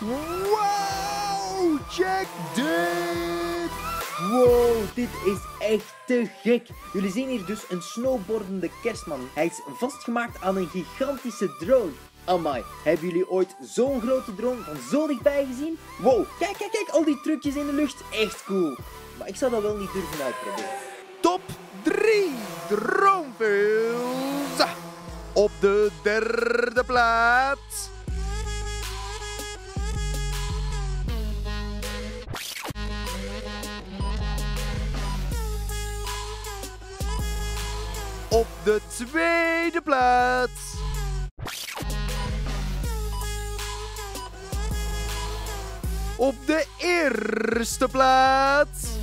Wow, check dit! Wow, dit is echt te gek. Jullie zien hier dus een snowboardende kerstman. Hij is vastgemaakt aan een gigantische drone. Amai, hebben jullie ooit zo'n grote drone van zo dichtbij gezien? Wow, kijk, kijk, kijk, al die trucjes in de lucht. Echt cool. Maar ik zou dat wel niet durven uitproberen. Top 3 dronefilms. Op de derde plaats. Op de tweede plaats. Op de eerste plaats.